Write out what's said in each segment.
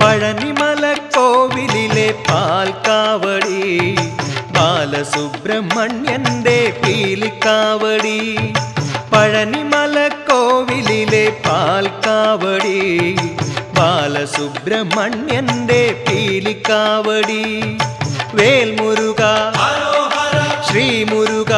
പഴനിമല കോവിലിലെ പാൽക്കാവടി ബാലസുബ്രഹ്മണ്യന്റെ പീലിക്കാവടി. പഴനിമല കോവിലിലെ പാൽക്കാവടി ബാലസുബ്രഹ്മണ്യന്റെ പീലിക്കാവടി. വേൽമുരുക ശ്രീമുരുക വേൽമുരുക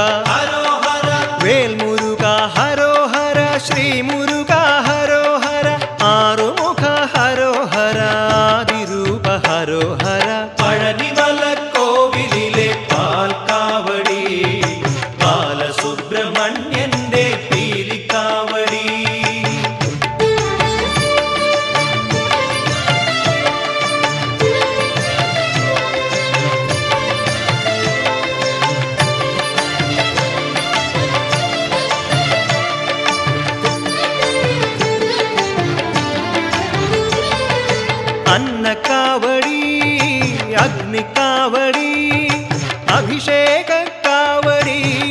कावड़ी अभिषेक कावड़ी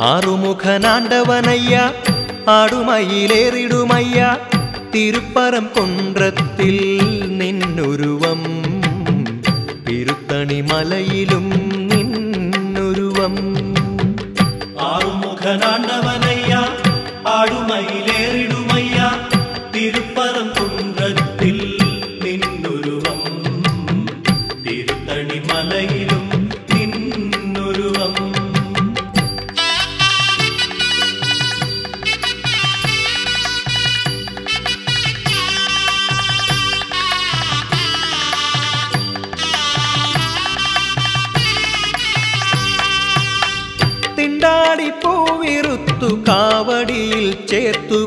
ആറുമുഖനാണ്ടവനയ്യ ആടുമയിലേറിടുമയ്യ തിരുപ്പറം കൊണ്ടത്തിൽ നിന്നുരുവം. തിരുത്തണി മലയിലും നിന്നുരുവം. ആറുമുഖനാണ്ടവനയ്യ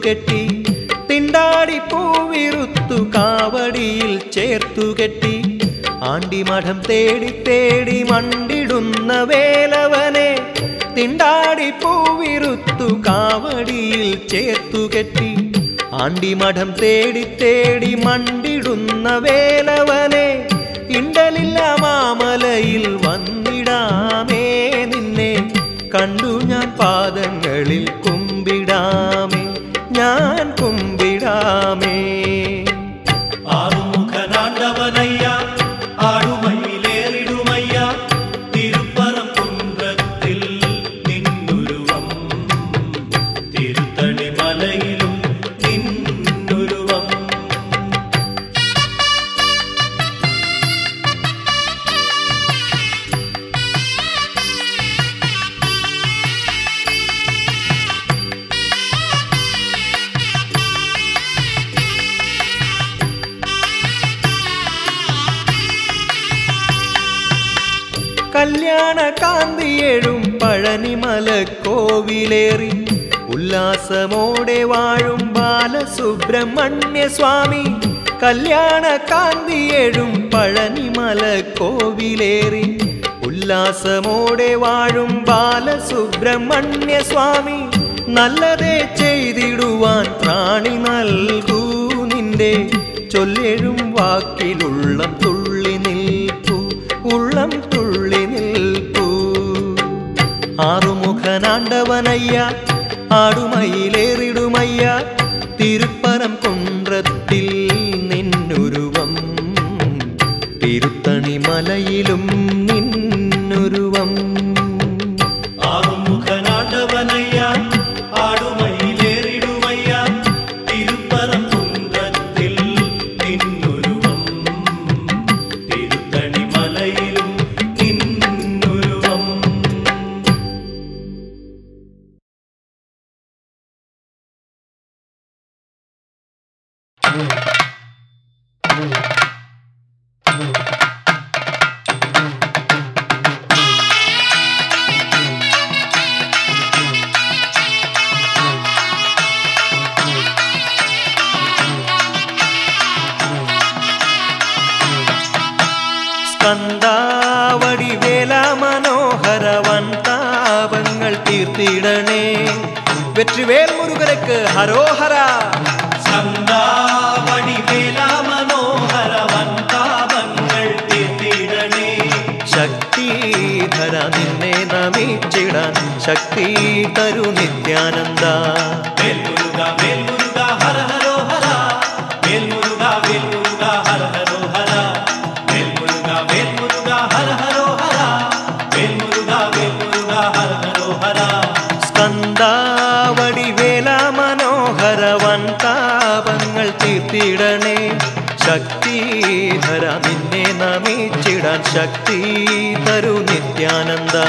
കെട്ടി തിണ്ടാടി പൂവിറുത്തു കാവടിയിൽ ചേർത്തു കെട്ടി ആണ്ടിമഠം തേടി തേടി മണ്ടിടുന്ന വേലവനെ തിണ്ടാടി പൂവിറുത്തു കാവടിയിൽ ചേർത്തു കെട്ടി ആണ്ടിമഠം തേടി തേടി മണ്ടിടുന്ന വേലവനെ ഇണ്ടലില്ല മാമലയിൽ വന്നിടാമേ നിന്നെ. കണ്ടു ഞാൻ പാദങ്ങളിൽ കുമ്പിടാമേ സുബ്രഹ്മണ്യ സ്വാമി കല്യാണ കാന്തിയേഴും പഴനിമല കോവിലേറി. ഉല്ലാസമോടെ വാഴും ബാലസുബ്രഹ്മണ്യ സ്വാമി നല്ലതേ ചെയ്തിടുവാൻ പ്രാണി നൽകൂ നിന്റെ. ചൊല്ലെഴും വാക്കിലുള്ള തുള്ളി നിൽപ്പു ഉള്ളം തുള്ളി നിൽപ്പു. ആറുമുഖനാണ്ടവനയ്യ ആടുമയിലേറിടുമയ്യ തിരുപ്പനം കൊണ്ടത്തിൽ നിന്നുരുവം. തിരുത്തണി മലയിലും നിന്നെ നമിച്ചിടാൻ ശക്തി തരു നിത്യാനന്ദു. தான் சக்தி தரு நித்யானந்தா.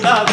Baba.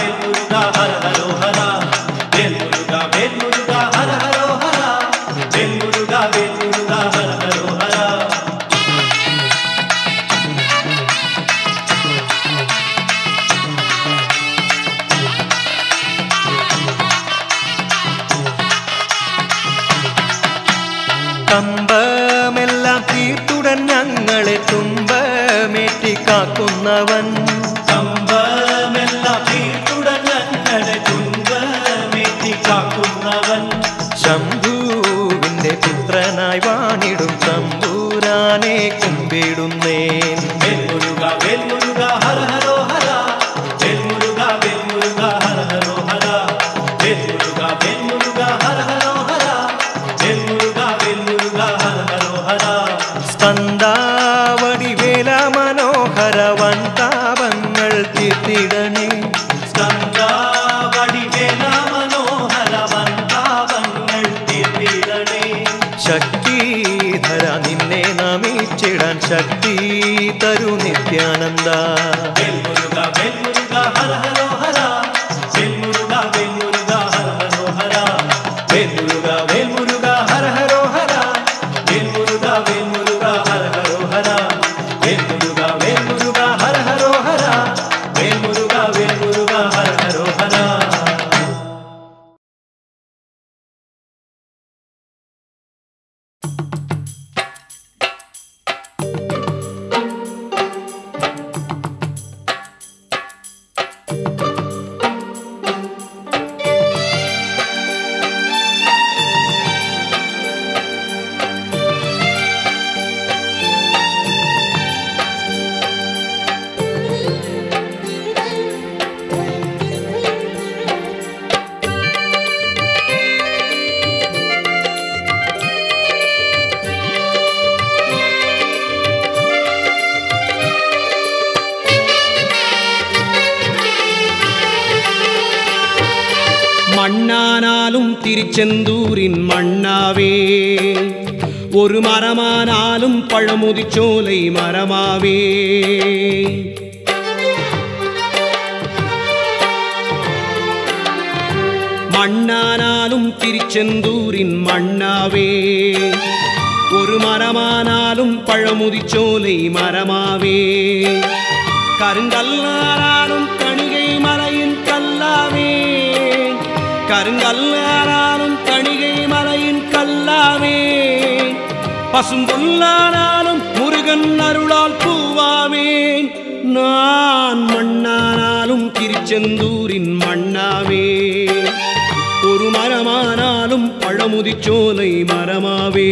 மோதிச்சோலை மரமாவே. மண்ணானாலும் திருச்செந்தூரின் மண்ணாவே. ஒரு மரமானாலும் பழமுதிச்சோலை மரமாவே. கருங்கல்லானாலும் கணிகை மலையின் கல்லாவே. கருங்கல்லான பசுந்தொல்லானாலும் முருகன் அருளால் பூவாவேன் நான் மண்ணானாலும் திருச்செந்தூரின் மண்ணாவே ஒரு மரமானாலும் பழமுதிச்சோலை மரமாவே.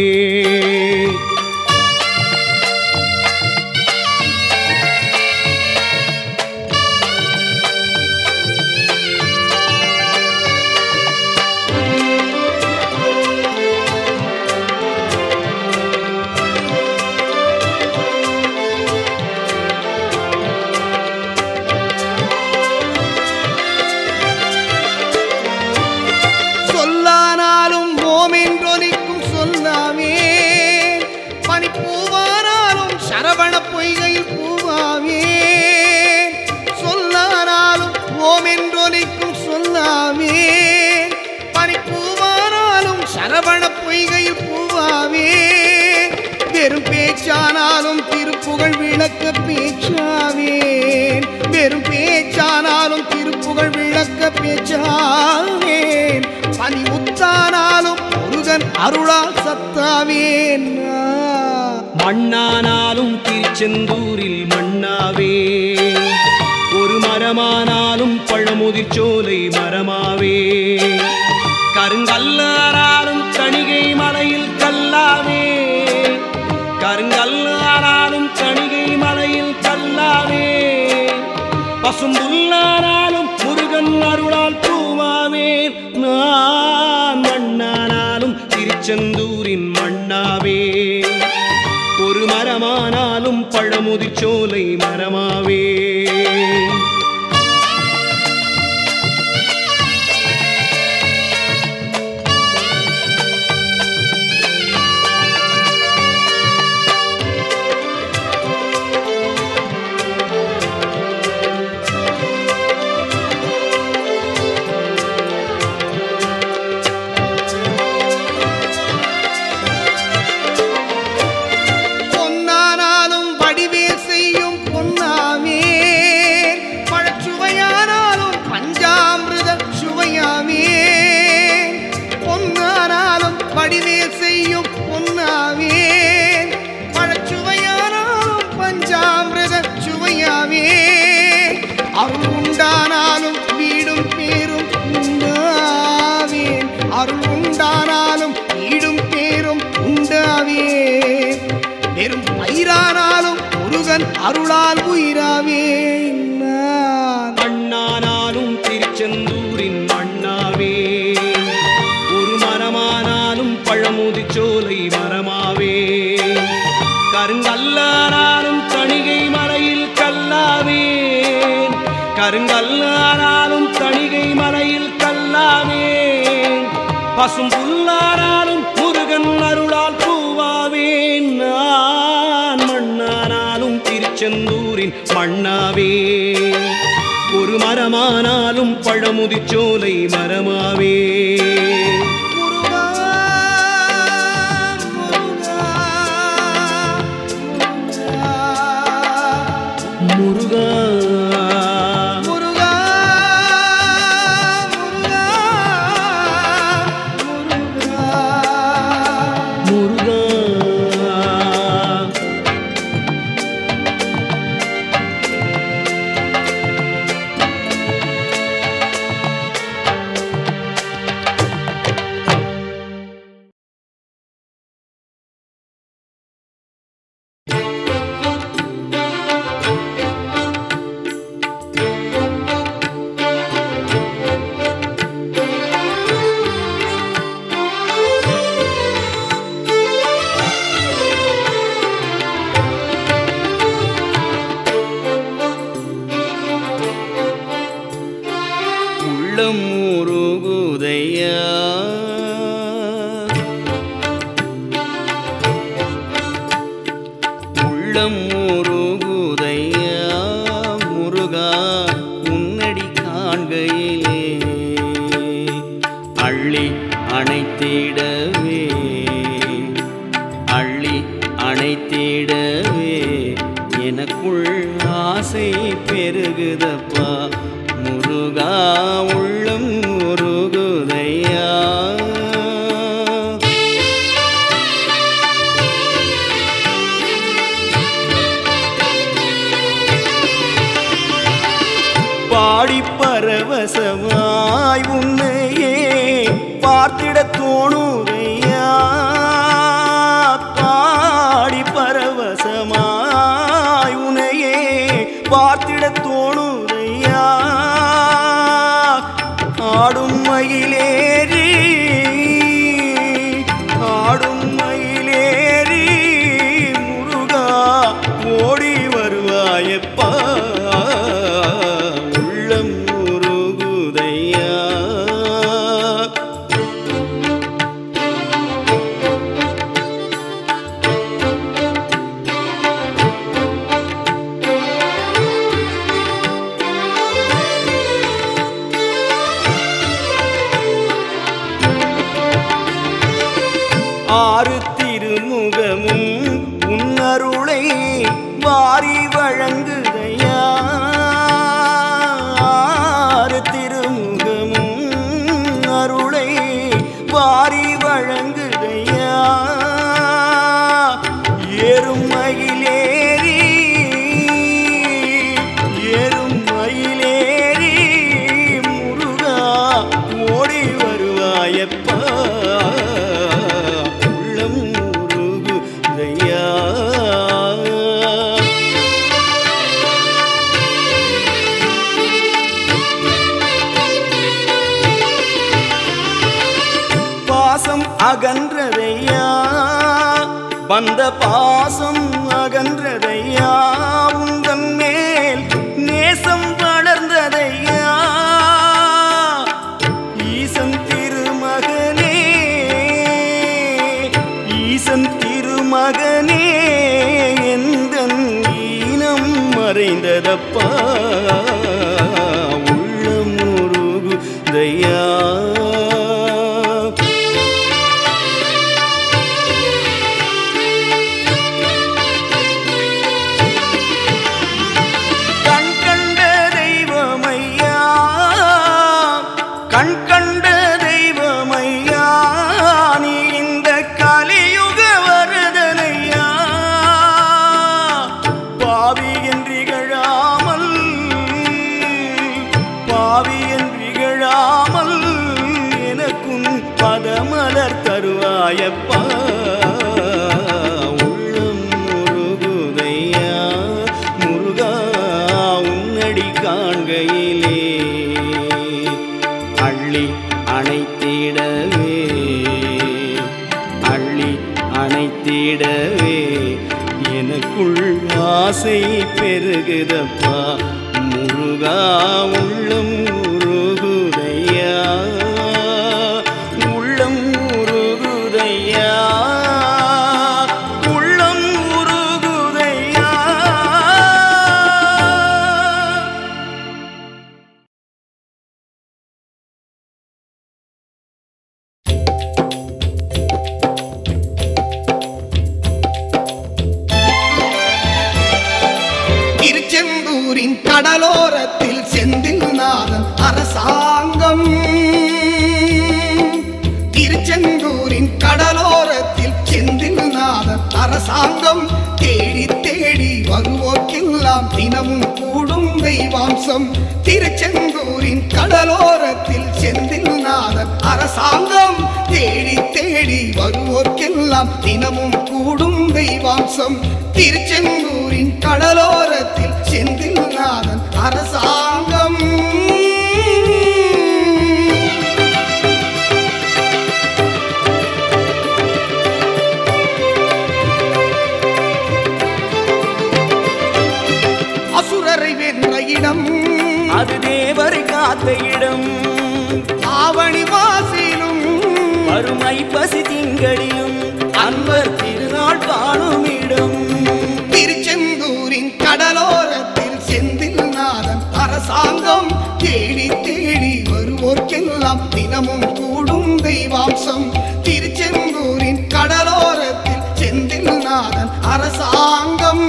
பேச்சாவே பனி உத்தானாலும் முருகன் அருளால் சத்தாவேன். மண்ணானாலும் திருச்செந்தூரில் மண்ணாவே ஒரு மரமானாலும் பழமுதிர் சோலை மரமாவே கருங்கல்லானாலும் கணிகை மலையில் கல்லாவே கருங்கல்லானாலும் கணிகை மலையில் கல்லாவே பசும்புல்லானாலும் அருளால் பூவாவேன். நான் மண்ணானாலும் திருச்செந்தூரின் மண்ணாவே. ஒரு மரமானாலும் பழமுதிச்சோலை மரமாவே. மரமானாலும் பழமுதிச்சோலை மரமாவே. மார்கையிலே அள்ளி அணைத்திடவே அள்ளி அணைத்திடவே எனக்குள் ஆசை பெருகுதப்பா. முருகா உள்ளம் அரசாங்கம் தேடி தேடி வருவோக்கெல்லாம் தினமும் கூடும் தெய்வாம்சம். திருச்செந்தூரின் கடலோரத்தில் செந்தில் நாதன் அரசாங்கம் தேடி தேடி வருவோர்க்கெல்லாம் தினமும் கூடும் தெய்வாம்சம். திருச்செந்தூரின் கடலோரத்தில் செந்தில் நாதன் அரசாங்கம் தேவரை காத்த இடம் ஆவணி வாசிலும் வறுமை பசி திங்களிலும் அன்பர் திருநாள் காணும் இடம் திருச்செந்தூரின் கடலோரத்தில் செந்தில் நாதன் அரசாங்கம் தேடி தேடி வருவோர்க்கெல்லாம் தினமும் கூடும் தெய்வாம்சம். திருச்செந்தூரின் கடலோரத்தில் செந்தில் நாதன் அரசாங்கம்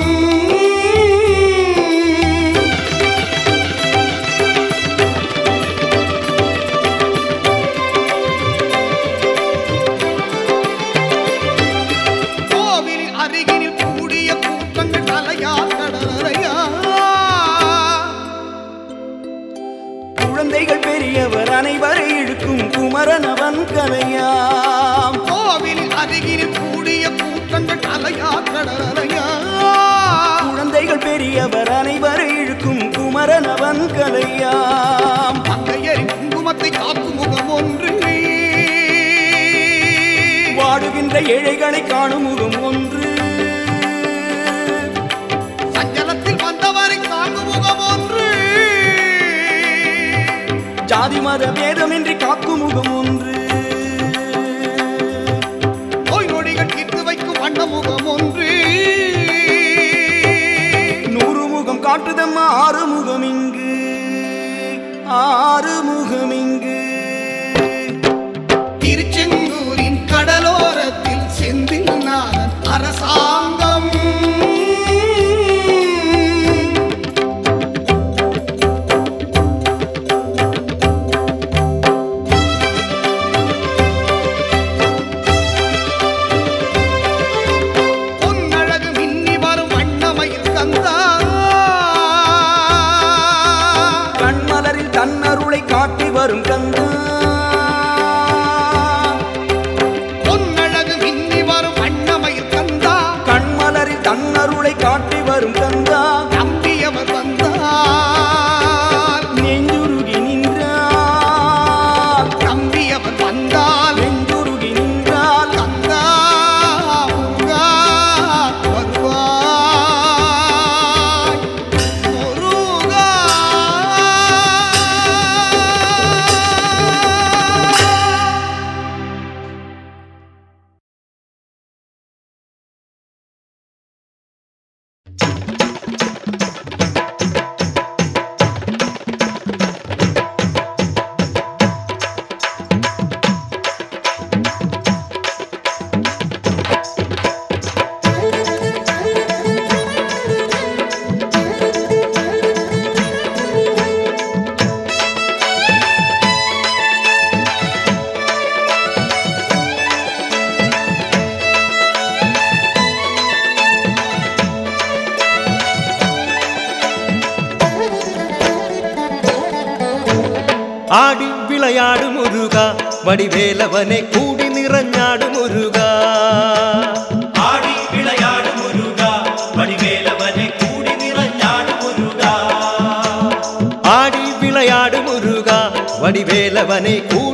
குமரனவன் கலையாம் கோவிலின் அருகினில் கூடிய கூட்டங்கள் தலையா கடலையா குழந்தைகள் பெரியவர் அனைவரை இழுக்கும் குமரனவன் கலையாம். மங்கையரின் குங்குமத்தை காக்கும் முகம் ஒன்று வாடுகின்ற ஏழைகளை காணும் முகம் ஒன்று. சஞ்சலத்தில் வந்தவரை காக்கும் முகம் ஒன்று. ஜாதி மத பேதமின்றி காக்கும் முகம் ஒன்று. காட்டுதம்மா ஆறுமுகமின் വടിവേലവനെ കൂടി നിറഞ്ഞാടും മുരുക. ആടി വിളയാടും മുരുക. വടിവേലവനെ കൂടി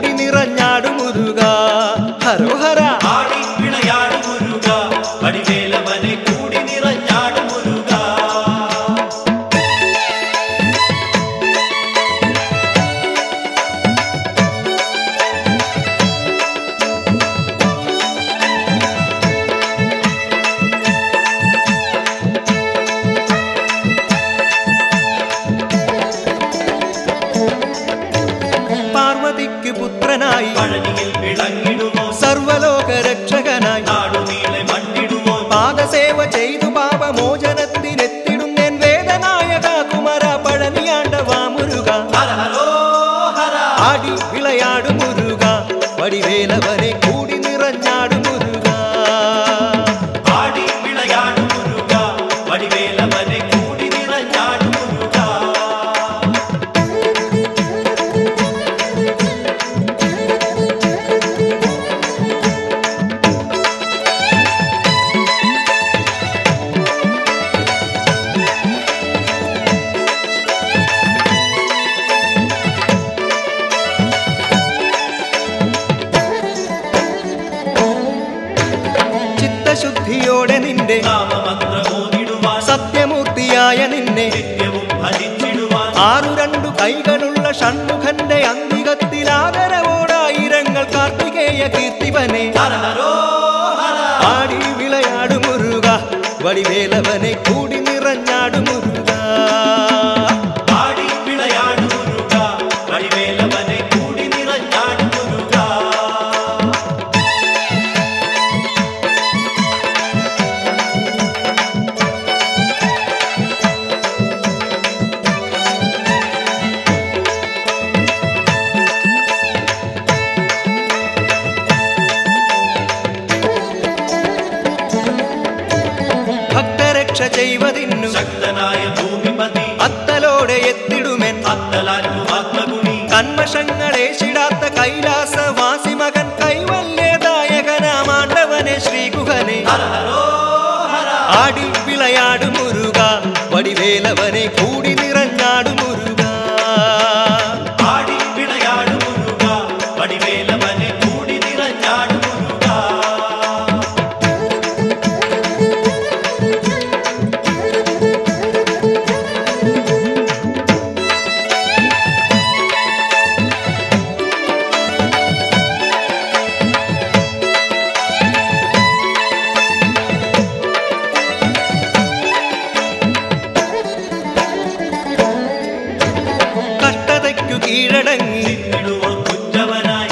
കീഴടങ്ങി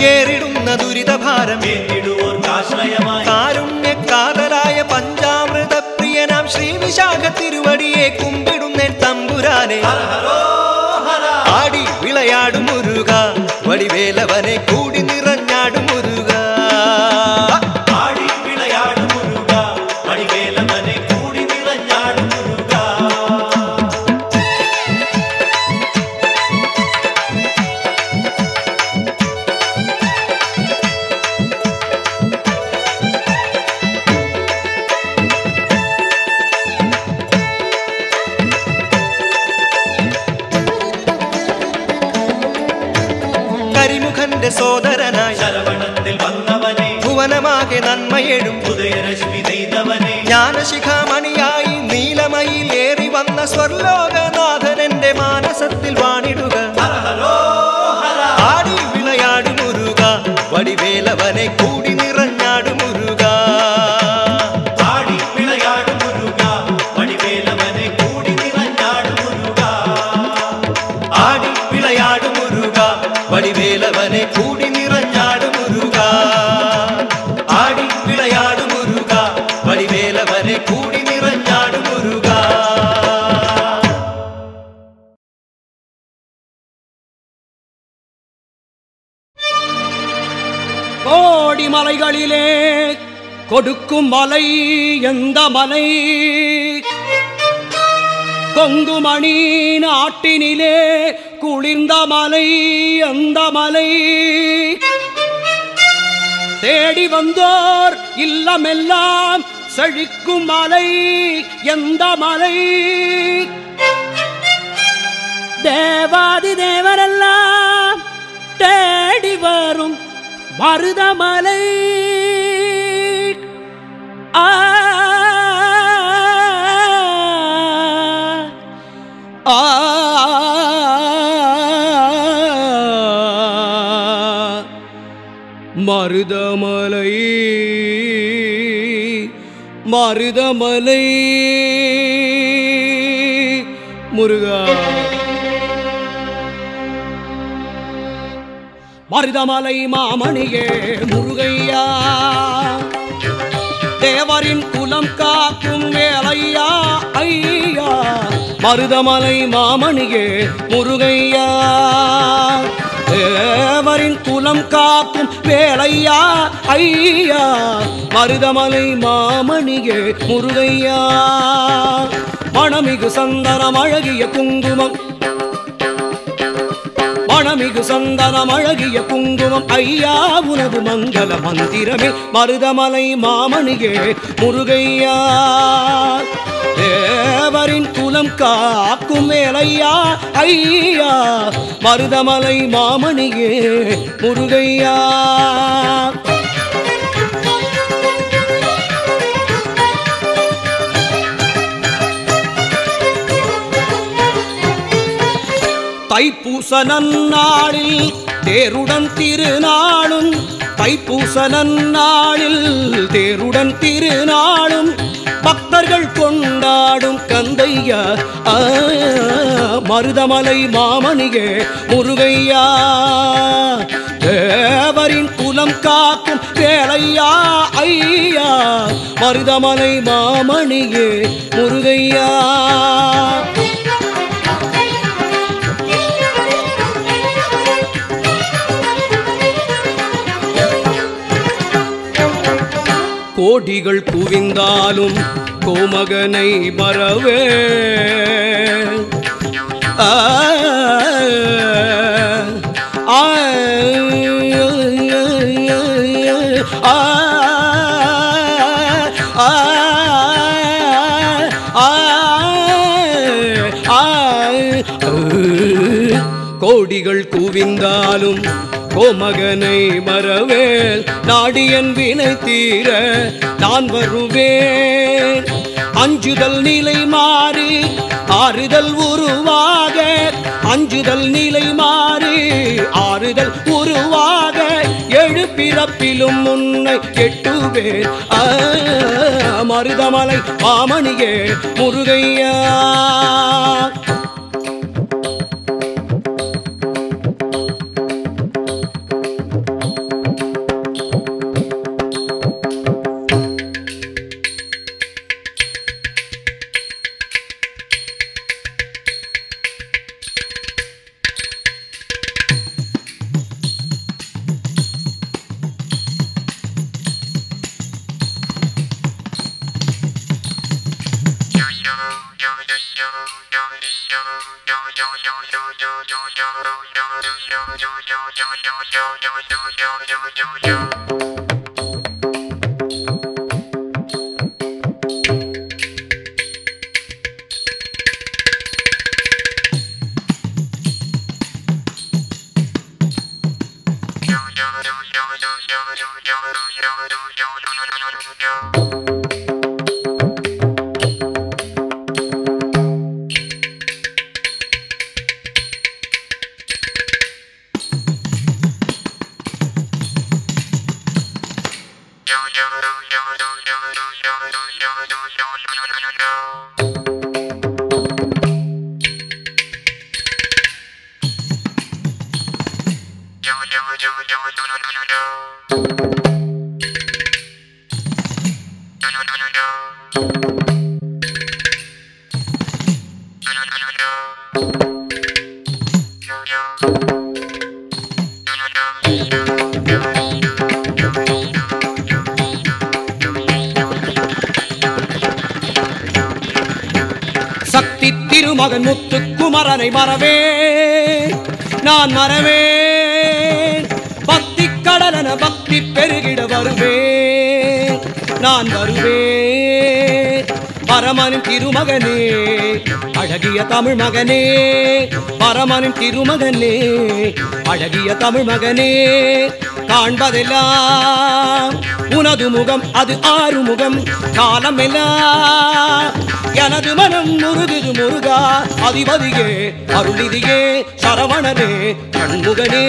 കേറിടുന്ന ദുരിതഭാരം. കാരുണ്യക്കാതലായ പഞ്ചാമൃത പ്രിയനാം ശ്രീ വിശാഖ തിരുവടിയെ കുമ്പിടുന്ന തമ്പുരാനെ. ആടി വിളയാടും മുരുക. വടിവേലവനെ കൂടി നിറഞ്ഞാടും வடிவேலவனை கூடி நிறைஞ்சாடு முருகா. ஆடி விளையாடு முருகா. வடிவேலவனை கூடி நிறைஞ்சாடு முருகா. கோடி மலைகளிலே கொடுக்கும் மலை எந்த மலை? கொங்குமணி நாட்டினிலே குளிர்ந்த மலை அந்த மலை. தேடி வந்தோர் இல்லமெல்லாம் செழிக்கும் மலை எந்த மலை. தேவாதி தேவரெல்லாம் தேடி வரும் மருதமலை. ஆ ஆ. மருதமலை மருதமலை. முருகா. மருதமலை மாமணியே முருகையா. தேவரின் குலம் காக்கும் வேலையா ஐயா மருதமலை மாமணியே முருகையா. தேவரின் குலம் காக்கும் வேலையா ஐயா. மருதமலை மாமணியே முருகையா. மணமிகு சந்தனம் அழகிய குங்குமம். மணமிகு சந்தனம் அழகிய குங்குமம். ஐயா உனது மங்கள மந்திரமே. மருதமலை மாமணியே முருகையா. தேவரின் குலம் காக்கும் மேலையா ஐயா மருதமலை மாமணியே முருகையா. தைப்பூச நன்னாளில் தேருடன் திருநாளும் தைப்பூச நன்னாளில் தேருடன் திருநாளும் பக்தர்கள் கொண்டாடும் கந்தையா? மருதமலை மாமணியே முருகையா? தேவரின் குலம் காக்கும் வேலையா ஐயா? மருதமலை மாமணியே முருகையா? கோடிகள் குவிந்தாலும் கோமகனை மறவே ஆ, ஆ, கோடிகள் குவிந்தாலும் கோமகனை மறவேல். நாடியன் வினை தீர நான் வருவேன். அஞ்சுதல் நிலை மாறி ஆறுதல் உருவாக. அஞ்சுதல் நிலை மாறி ஆறுதல் உருவாக. எழு பிறப்பிலும் உன்னை எட்டுவேன். மருதமலை மாமணியே முருகையா. மகன் முத்து குமரனை மறவே நான் மறவேன். பக்தி கடலன பக்தி பெருகிட வருவேன். நான் வருவேன். பரமனின் திருமகனே அழகிய தமிழ் மகனே பரமனின் திருமகனே அழகிய தமிழ் மகனே காண்பதெல்லாம் உனது முகம் அது ஆறு முகம் காலமெல்லாம் எனது மனம் முருக முருகா அதிபதியே அருளிதியே சரவணனே கண்முகனே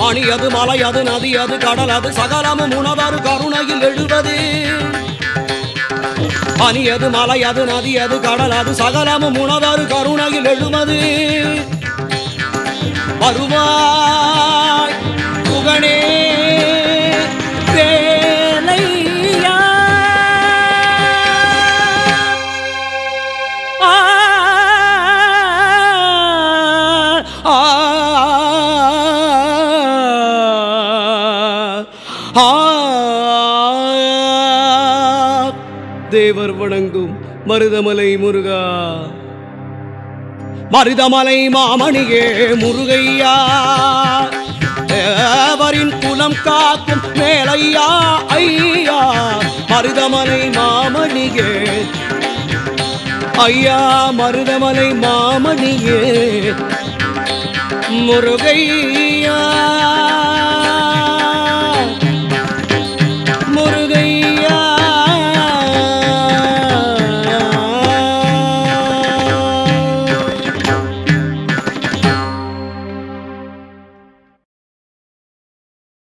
மணி அது மலை அது நதி அது கடல் அது சகலமும் உணவாறு கருணையில் எழுவது. பனி அது மலை அது நதி அது கடல் அது சகலமும் உணவாறு கருணையில் எழுவது. வருவாய். புகழே வேலையா தேவர் வணங்கும் மருதமலை முருகா. மருதமலை மாமணியே முருகையா. தேவரின் குலம் காக்கும் மேலையா ஐயா மருதமலை மாமணியே. ஐயா மருதமலை மாமணியே. முருகையா.